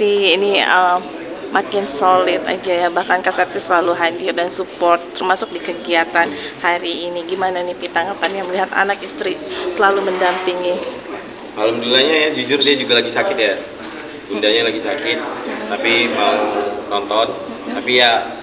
Septi ini uh, makin solid aja ya. Bahkan Kak Septi selalu hadir dan support termasuk di kegiatan hari ini. Gimana nih Pi tanggapannya melihat anak istri selalu mendampingi? Alhamdulillahnya ya jujur dia juga lagi sakit ya. Bundanya lagi sakit tapi mau nonton. Tapi ya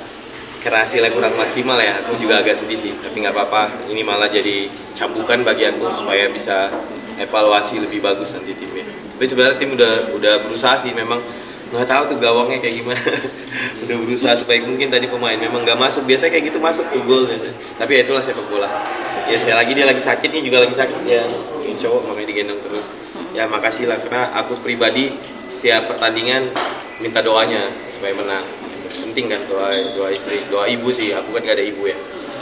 kira hasilnya kurang maksimal ya. Aku juga agak sedih sih tapi nggak apa-apa. Ini malah jadi cambukan bagi aku supaya bisa evaluasi lebih bagus nanti timnya. Tapi sebenarnya tim udah udah berusaha sih. Memang nggak tahu tuh gawangnya kayak gimana. Udah berusaha sebaik mungkin tadi pemain. Memang nggak masuk. Biasanya kayak gitu masuk ke gol biasanya tapi ya itulah sepak bola. Ya sekali lagi dia lagi sakit nih juga lagi sakit. Ya yang cowok makanya digendong terus. Ya makasih lah karena aku pribadi setiap pertandingan minta doanya supaya menang. Penting kan doa doa istri. Doa ibu sih. Aku kan gak ada ibu ya.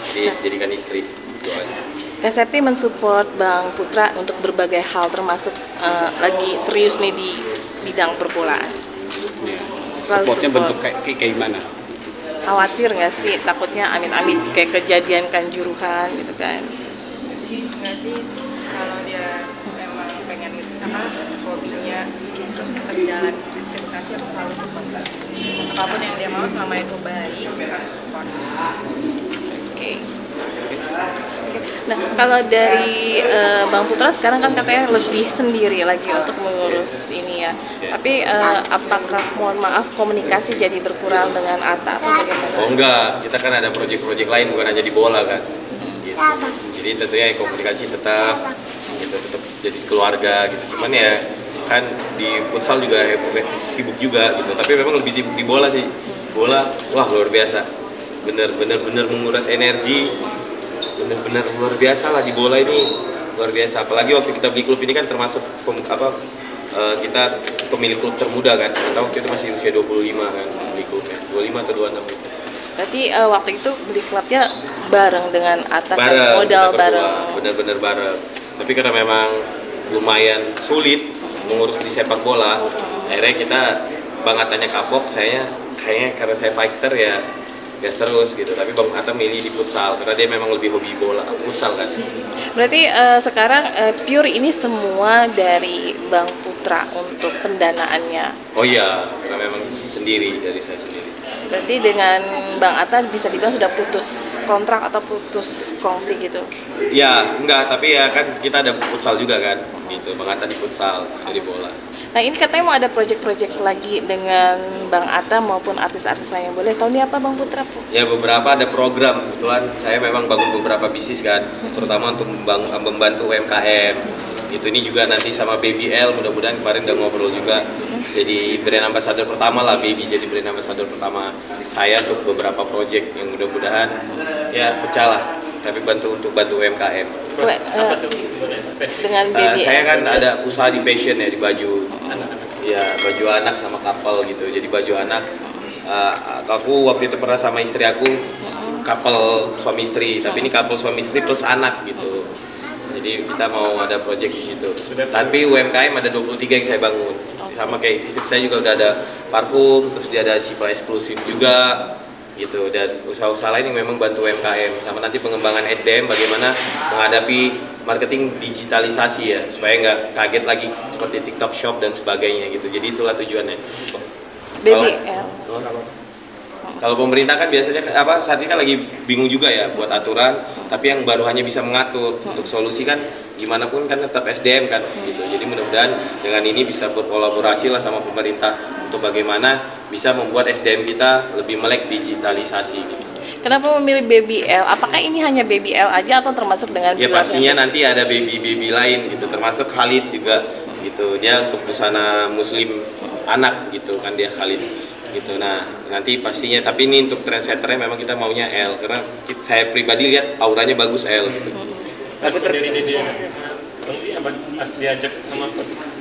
Jadi jadikan istri doanya. Kak Septi mensupport Bang Putra untuk berbagai hal termasuk uh, lagi serius nih di bidang perbolaan Ya. Selalu Supportnya support. bentuk kayak, kayak kayak gimana? khawatir nggak sih takutnya amit-amit kayak kejadian kanjuruhan gitu kan Enggak sih kalau dia memang pengen apa hobinya terus terjalan aktivitasnya harus selalu support apa pun yang dia mau selama itu baik harus support. Nah, kalau dari eh, Bang Putra sekarang kan katanya lebih sendiri lagi untuk mengurus ini ya. Tapi eh, apakah mohon maaf komunikasi jadi berkurang dengan Ata atau bagaimana? oh enggak. Kita kan ada project-project lain bukan hanya di bola kan? Gitu. jadi tentunya komunikasi tetap gitu. Tetap jadi keluarga gitu. Cuman ya kan di futsal juga sibuk juga gitu. Tapi memang lebih sibuk di bola sih. Bola wah luar biasa. Bener menguras energi bener luar biasa lah di bola ini luar biasa apalagi waktu kita beli klub ini kan termasuk pem- apa eh, kita pemilik klub termuda kan kita waktu itu masih usia 25 kan beli klubnya 25 atau 26 gitu. Berarti eh, waktu itu beli klubnya bareng dengan Ata kan? bareng modal bareng. bener-bener bareng tapi karena memang lumayan sulit mengurus di sepak bola akhirnya kita bang Atanya kapok saya kayaknya karena saya fighter ya gas terus gitu. Tapi bang Atta milih di futsal karena dia memang lebih hobi bola. Futsal kan? Berarti eh, sekarang eh, pure ini semua dari Bang Putra untuk pendanaannya. oh iya karena memang sendiri dari saya sendiri Berarti dengan Bang Atta bisa dibilang sudah putus kontrak atau putus kongsi gitu. ya enggak tapi ya kan kita ada futsal juga kan gitu bang Atta di futsal saya di bola Nah ini katanya mau ada project-project lagi dengan Bang Atta maupun artis-artis lain. Boleh tahu nih apa Bang Putra? Ya beberapa ada program kebetulan saya memang bangun beberapa bisnis kan, terutama untuk membantu UMKM. Itu ini juga nanti sama Baby L mudah-mudahan kemarin udah ngobrol juga. Jadi brand ambassador pertama lah Baby jadi brand ambassador pertama saya untuk beberapa project yang mudah-mudahan ya pecah lah. Tapi bantu untuk bantu UMKM. Weh, eh, dengan baby. saya kan ada usaha di fashion ya di baju. Ya baju anak sama couple gitu. Jadi baju anak Eh, aku waktu itu pernah sama istri aku couple suami istri. Tapi ini couple suami istri plus anak gitu jadi kita mau ada project di situ. Tapi UMKM ada 23 yang saya bangun. Sama kayak istri saya juga udah ada parfum terus dia ada Siva eksklusif juga gitu. Dan usaha-usaha lain yang memang bantu UMKM sama nanti pengembangan SDM bagaimana menghadapi marketing digitalisasi ya supaya nggak kaget lagi seperti TikTok Shop dan sebagainya gitu. Jadi itulah tujuannya. Baby Kalau- pemerintah kan biasanya apa saat ini kan lagi bingung juga ya buat aturan, tapi yang baru hanya bisa mengatur. Untuk solusi kan gimana pun kan tetap SDM kan gitu. Jadi mudah-mudahan dengan ini bisa berkolaborasi lah sama pemerintah untuk bagaimana bisa membuat SDM kita lebih melek digitalisasi gitu. Kenapa memilih baby L? Apakah ini hanya baby L aja atau termasuk dengan Ya pastinya yang- nanti ada baby-baby lain gitu, termasuk Khalid juga gitu. Dia untuk busana muslim anak gitu kan dia Khalid gitu. Nah, nanti pastinya tapi ini untuk trendsetternya memang kita maunya L karena ki- saya pribadi lihat auranya bagus L gitu. Tapi dari dia apa pas diajak sama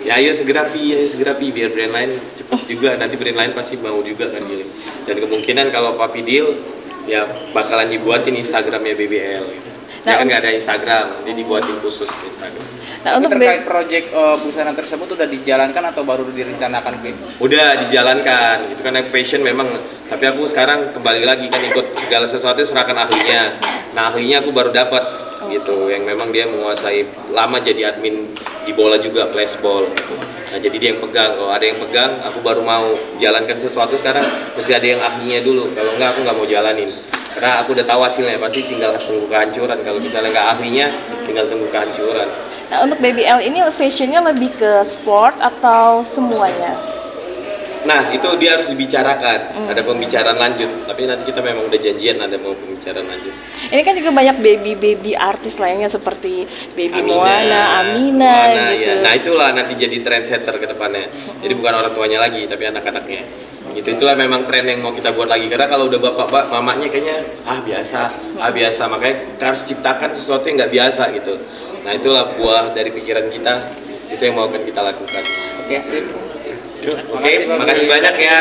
Ya ayo segera pi, ayo segera pi biar brand lain cepet juga nanti brand lain pasti mau juga kan giling. Dan kemungkinan kalau Papi deal ya bakalan dibuatin Instagramnya BBL gitu. Nah, Dia kan nggak ada Instagram, jadi dibuatin khusus Instagram. Nah, untuk terkait proyek eh, busana tersebut udah dijalankan atau baru direncanakan, Pin? udah dijalankan gitu kan passion memang. Tapi aku sekarang kembali lagi kan ikut segala sesuatu serahkan ahlinya. Nah ahlinya aku baru dapat gitu. Yang memang dia menguasai lama jadi admin di bola juga flashball gitu. Nah jadi dia yang pegang. Kalau ada yang pegang aku baru mau jalankan sesuatu sekarang mesti ada yang ahlinya dulu. Kalau enggak aku nggak mau jalanin karena aku udah tahu hasilnya pasti tinggal tunggu kehancuran kalau misalnya nggak ahlinya tinggal tunggu kehancuran Nah, untuk BBL ini fashionnya lebih ke sport atau semuanya? Nah, itu dia harus dibicarakan. Ada pembicaraan lanjut. Tapi nanti kita memang udah janjian ada mau pembicaraan lanjut. Ini kan juga banyak baby-baby artis lainnya seperti Baby Amina, Moana, Amina Moana, gitu. ya. Nah, itulah nanti jadi trendsetter ke depannya. Jadi bukan orang tuanya lagi, tapi anak-anaknya. Gitu itulah memang tren yang mau kita buat lagi. Karena kalau udah bapak bap mamanya kayaknya ah biasa, ah biasa. Makanya kita harus ciptakan sesuatu yang nggak biasa gitu. Nah, itulah buah dari pikiran kita. Itu yang mau akan kita lakukan. Oke, sip. Oke, makasih banyak ya.